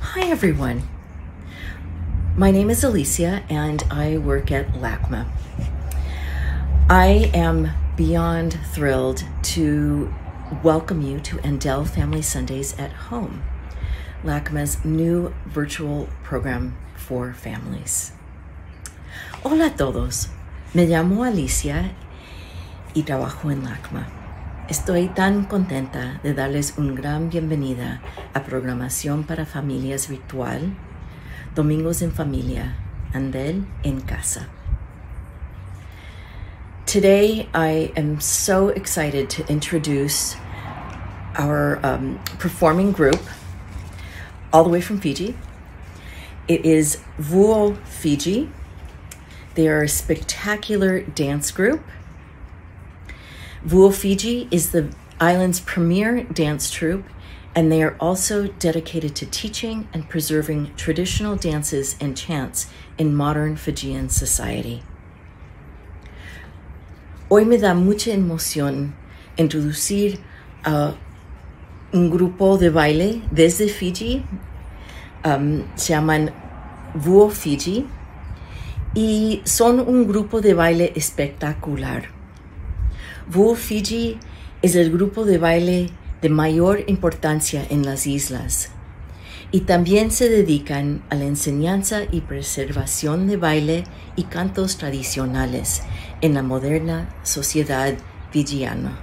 Hi, everyone. My name is Alicia, and I work at LACMA. I am beyond thrilled to welcome you to Andell Family Sundays at Home, LACMA's new virtual program for families. Hola a todos. Me llamo Alicia y trabajo en LACMA. Estoy tan contenta de darles una gran bienvenida a programación para familias virtual, Domingos en Familia, Andell en Casa. Today, I am so excited to introduce our um, performing group, all the way from Fiji. It is Vou Fiji. They are a spectacular dance group Vou Fiji is the island's premier dance troupe, and they are also dedicated to teaching and preserving traditional dances and chants in modern Fijian society. Hoy me da mucha emoción introducir a un grupo de baile desde Fiji. Um, se llaman Vou Fiji y son un grupo de baile espectacular. Vou Fiji es el grupo de baile de mayor importancia en las islas y también se dedican a la enseñanza y preservación de baile y cantos tradicionales en la moderna sociedad fijiana.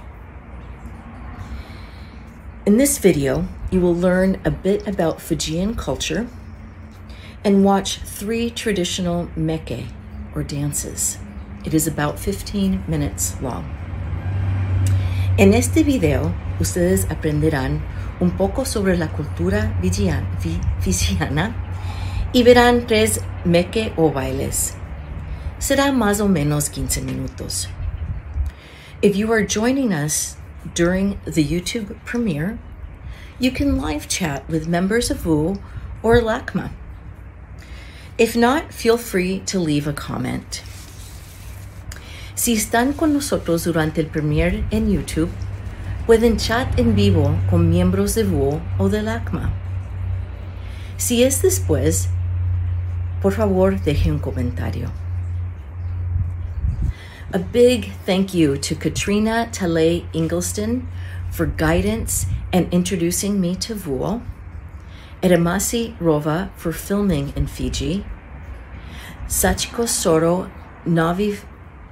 In this video, you will learn a bit about Fijian culture and watch three traditional meke, or dances. It is about 15 minutes long. En este video, ustedes aprenderán un poco sobre la cultura fijiana y verán tres meke o bailes. Será más o menos 15 minutos. If you are joining us during the YouTube premiere, you can live chat with members of VOU or LACMA. If not, feel free to leave a comment. Si están con nosotros durante el premier en YouTube, pueden chat en vivo con miembros de VOU o del ACMA. Si es después, por favor deje un comentario. A big thank you to Katrina Tale Ingleston for guidance and introducing me to VOU, Edamasi Rova for filming in Fiji, Sachiko Soro Navi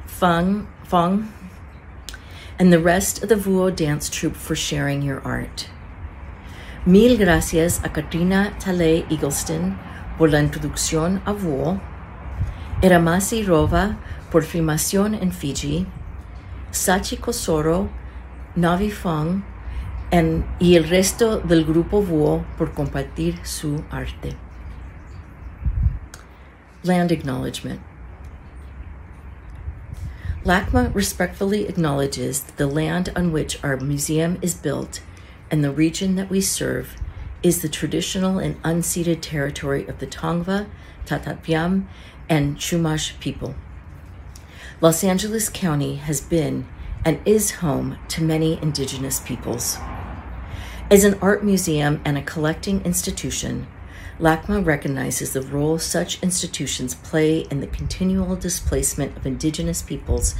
Fung, Fung, and the rest of the Vou dance troupe for sharing your art. Mil gracias a Katrina Tale Eagleston por la introducción a Vou, Eramasi Rova por filmación en Fiji, Sachi Kosoro, Navi Fung, and, y el resto del grupo Vou por compartir su arte. Land Acknowledgement. LACMA respectfully acknowledges that the land on which our museum is built and the region that we serve is the traditional and unceded territory of the Tongva, Tataviam, and Chumash people. Los Angeles County has been and is home to many indigenous peoples. As an art museum and a collecting institution, LACMA recognizes the role such institutions play in the continual displacement of Indigenous peoples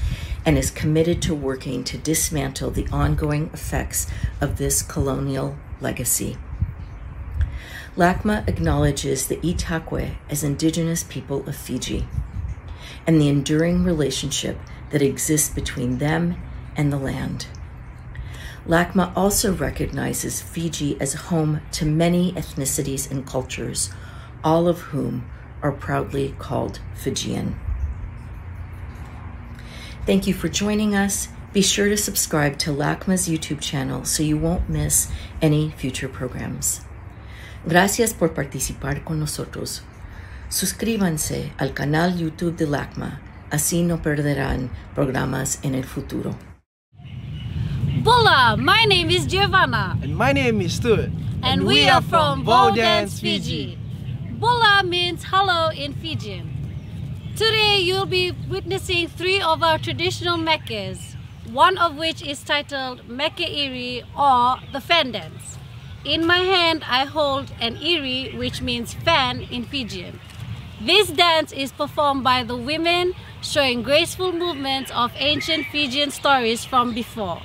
and is committed to working to dismantle the ongoing effects of this colonial legacy. LACMA acknowledges the iTaukei as Indigenous people of Fiji and the enduring relationship that exists between them and the land. LACMA also recognizes Fiji as home to many ethnicities and cultures, all of whom are proudly called Fijian. Thank you for joining us. Be sure to subscribe to LACMA's YouTube channel so you won't miss any future programs. Gracias por participar con nosotros. Suscríbanse al canal YouTube de LACMA, así no perderán programas en el futuro. Bula, my name is Giovanna. And my name is Stuart. And, and we, we, are from Vodance, Fiji. Bula means hello in Fijian. Today you'll be witnessing three of our traditional mekes, one of which is titled Meke Iri or the Fan Dance. in my hand I hold an iri, which means fan in Fijian. This dance is performed by the women, showing graceful movements of ancient Fijian stories from before.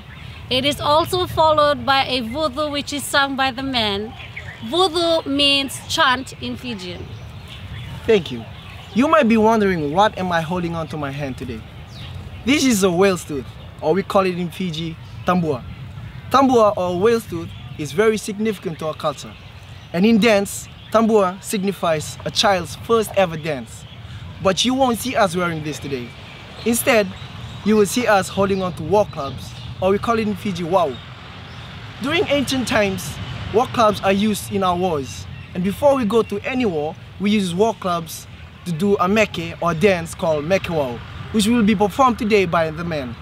It is also followed by a voodoo which is sung by the men. Voodoo means chant in Fijian. Thank you. You might be wondering what am I holding onto my hand today? This is a whale's tooth, or we call it in Fiji, tambua. Tambua or whale's tooth is very significant to our culture. And in dance, tambua signifies a child's first ever dance. But you won't see us wearing this today. Instead, you will see us holding on to war clubs, or we call it in Fiji wow. During ancient times, war clubs are used in our wars. And before we go to any war, we use war clubs to do a meke or dance called mekewao, which will be performed today by the men.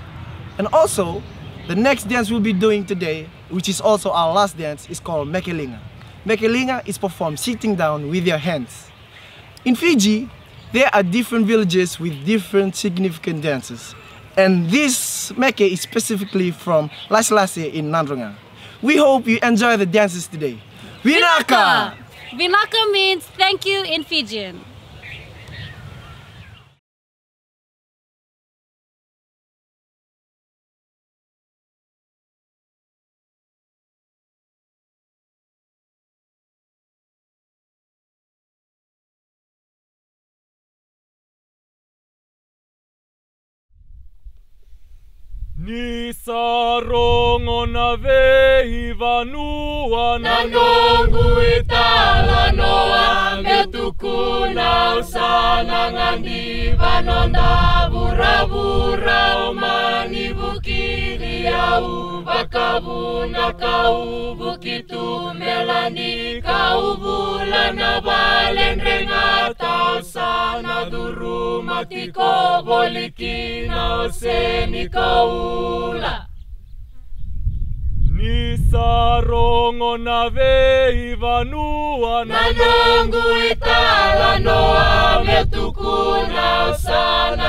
And also, the next dance we'll be doing today, which is also our last dance, is called mekelinga. Mekelinga is performed sitting down with your hands. In Fiji, there are different villages with different significant dances. And this meke is specifically from Laslase in Nandronga. We hope you enjoy the dances today. Vinaka! Vinaka means thank you in Fijian. Ni sarongo na vei vanua na nongu itala noa me tuku na usana ngandi vanonda bura bura o mani bukiri au bakabuna kau bukitu melani kau bulana balendrenga tau sana duru matiko bolikina oseni kaula Ni sarongo na vei vanua na nongu itala noa me tuku na usana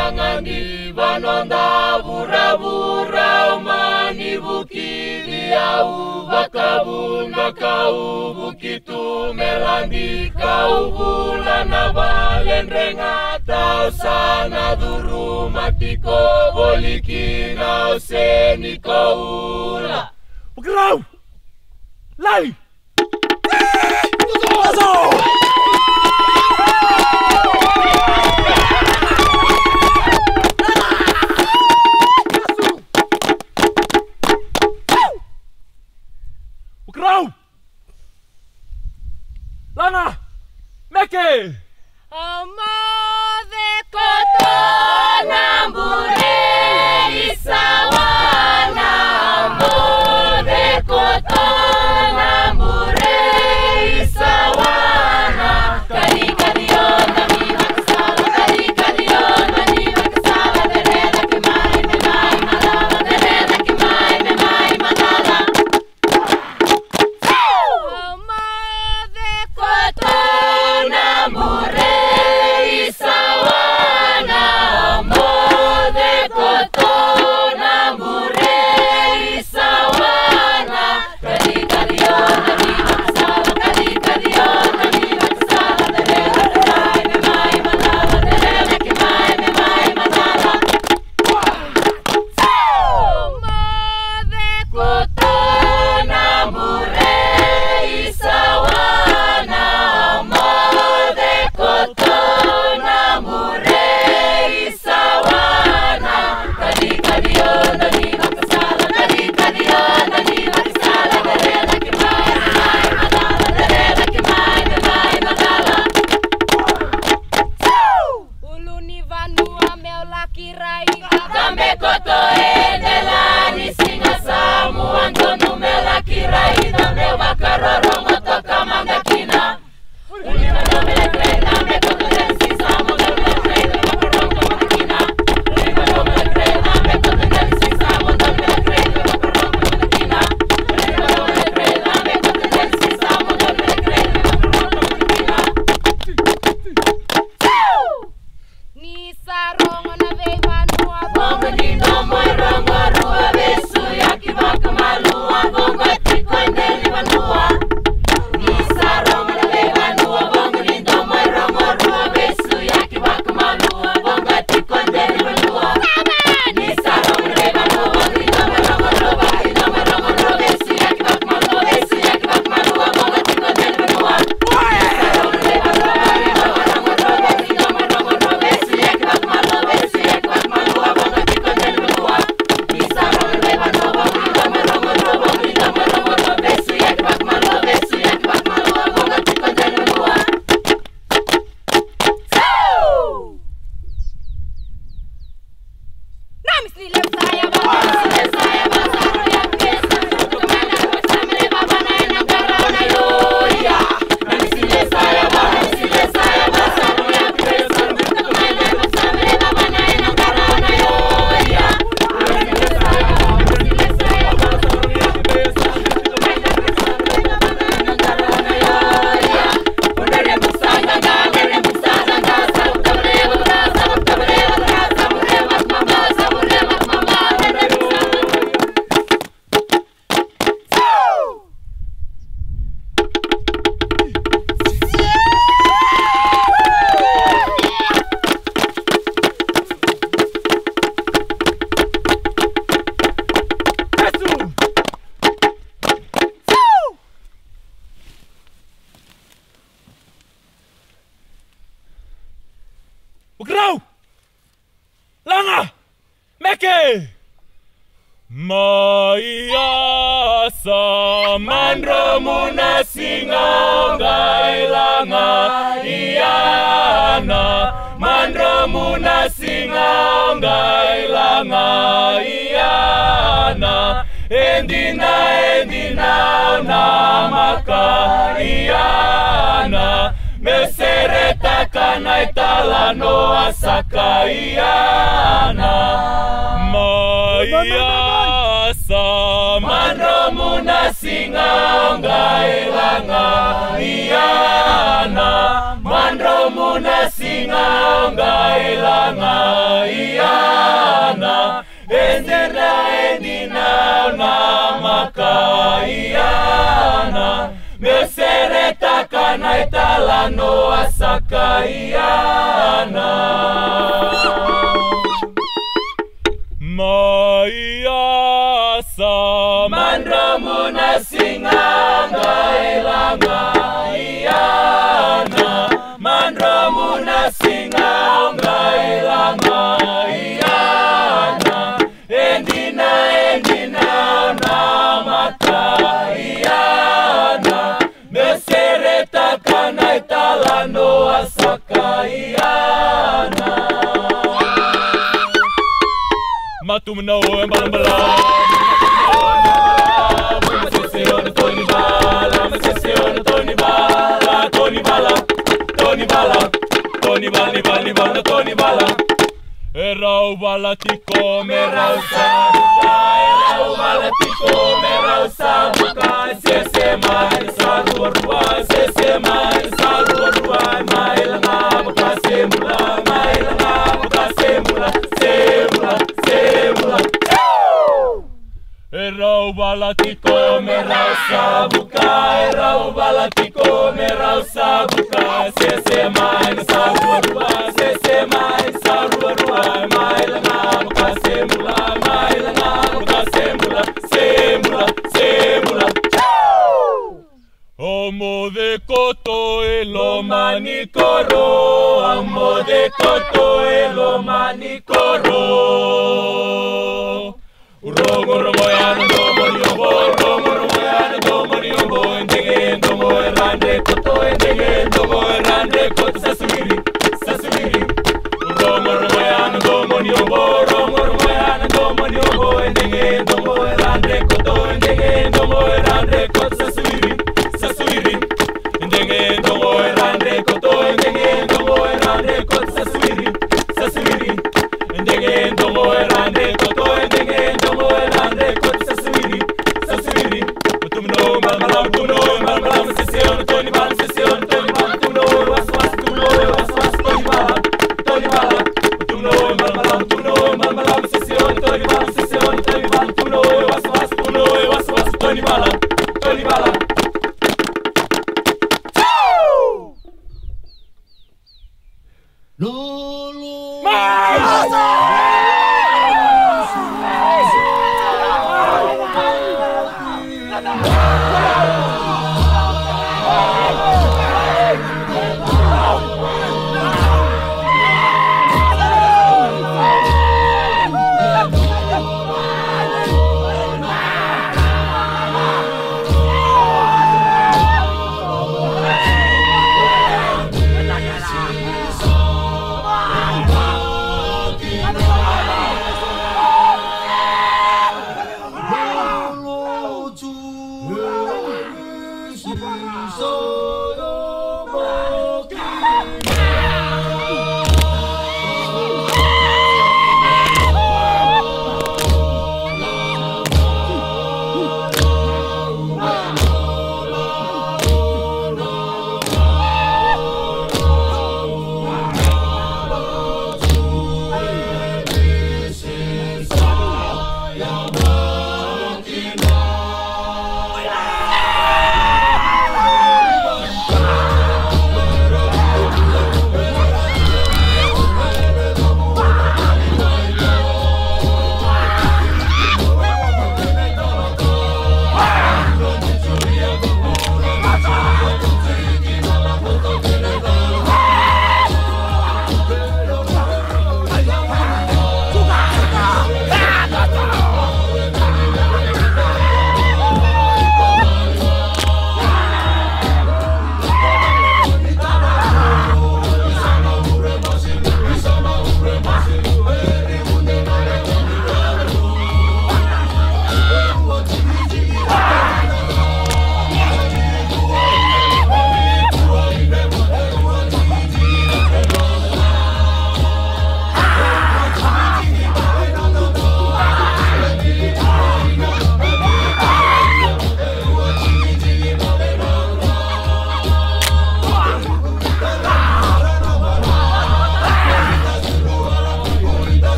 ngandi vanonda bura bura o mani bukiri au bakabuna kau bukitu melandi kau bulana balendrenga tau sana duru matiko bolikina oseni kaula Pagkaraw! Lai! Pagkaraw! Meke! singaungayilanga iyana endina endina namaka iyana meseretaka na etalano asaka iyana maiasa manromu na singaungayilanga iyana manromu na singaungaila anaitala no asakaiana maiasa mandramu na singanga elanga iana mandramu na singanga Atlantico. nikoro.